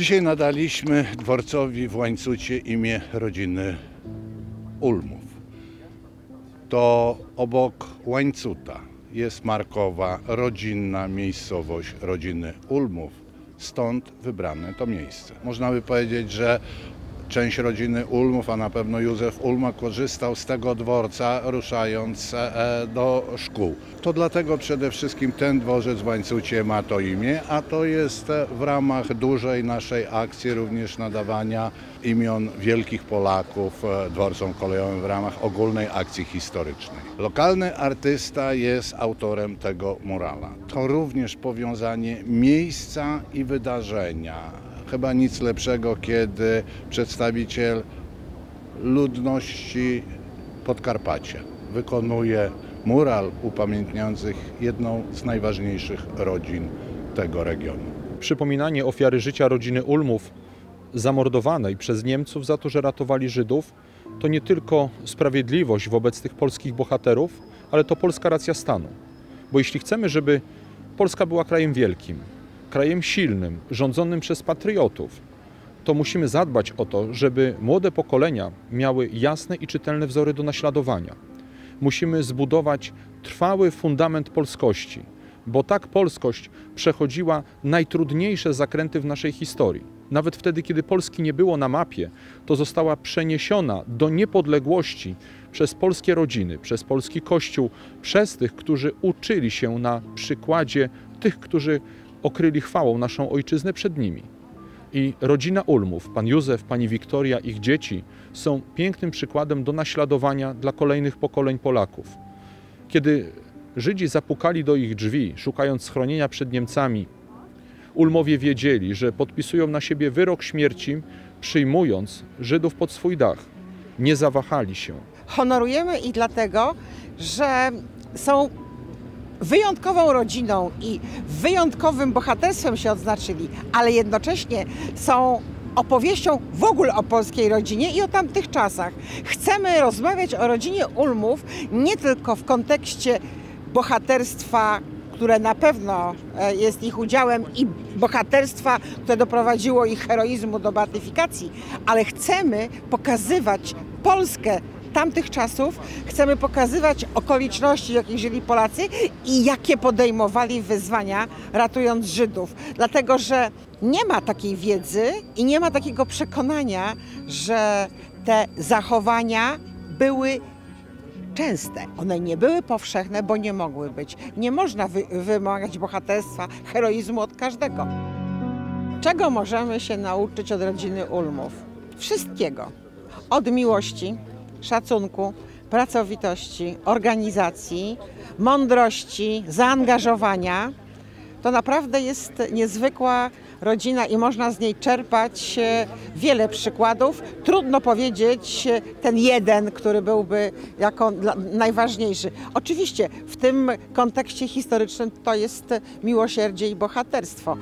Dzisiaj nadaliśmy dworcowi w Łańcucie imię rodziny Ulmów. To obok Łańcuta jest markowa rodzinna miejscowość rodziny Ulmów. Stąd wybrane to miejsce. Można by powiedzieć, że część rodziny Ulmów, a na pewno Józef Ulma korzystał z tego dworca ruszając e, do szkół. To dlatego przede wszystkim ten dworzec w Łańcucie ma to imię, a to jest e, w ramach dużej naszej akcji również nadawania imion wielkich Polaków e, dworcom kolejowym w ramach ogólnej akcji historycznej. Lokalny artysta jest autorem tego murala. To również powiązanie miejsca i wydarzenia chyba nic lepszego, kiedy przedstawiciel ludności Podkarpacia wykonuje mural upamiętniający jedną z najważniejszych rodzin tego regionu. Przypominanie ofiary życia rodziny Ulmów, zamordowanej przez Niemców za to, że ratowali Żydów, to nie tylko sprawiedliwość wobec tych polskich bohaterów, ale to polska racja stanu. Bo jeśli chcemy, żeby Polska była krajem wielkim, krajem silnym, rządzonym przez patriotów, to musimy zadbać o to, żeby młode pokolenia miały jasne i czytelne wzory do naśladowania. Musimy zbudować trwały fundament polskości, bo tak polskość przechodziła najtrudniejsze zakręty w naszej historii. Nawet wtedy, kiedy Polski nie było na mapie, to została przeniesiona do niepodległości przez polskie rodziny, przez polski kościół, przez tych, którzy uczyli się na przykładzie tych, którzy okryli chwałą naszą ojczyznę przed nimi. I rodzina Ulmów, pan Józef, pani Wiktoria, ich dzieci są pięknym przykładem do naśladowania dla kolejnych pokoleń Polaków. Kiedy Żydzi zapukali do ich drzwi, szukając schronienia przed Niemcami, Ulmowie wiedzieli, że podpisują na siebie wyrok śmierci, przyjmując Żydów pod swój dach. Nie zawahali się. Honorujemy ich dlatego, że są wyjątkową rodziną i wyjątkowym bohaterstwem się odznaczyli, ale jednocześnie są opowieścią w ogóle o polskiej rodzinie i o tamtych czasach. Chcemy rozmawiać o rodzinie Ulmów nie tylko w kontekście bohaterstwa, które na pewno e, jest ich udziałem i bohaterstwa, które doprowadziło ich heroizmu do beatyfikacji, ale chcemy pokazywać Polskę tamtych czasów chcemy pokazywać okoliczności, jakie żyli Polacy i jakie podejmowali wyzwania ratując Żydów. Dlatego, że nie ma takiej wiedzy i nie ma takiego przekonania, że te zachowania były częste. One nie były powszechne, bo nie mogły być. Nie można wy wymagać bohaterstwa, heroizmu od każdego. Czego możemy się nauczyć od rodziny Ulmów? Wszystkiego. Od miłości, szacunku, pracowitości, organizacji, mądrości, zaangażowania. To naprawdę jest niezwykła rodzina i można z niej czerpać e, wiele przykładów. Trudno powiedzieć e, ten jeden, który byłby jako najważniejszy. Oczywiście w tym kontekście historycznym to jest miłosierdzie i bohaterstwo.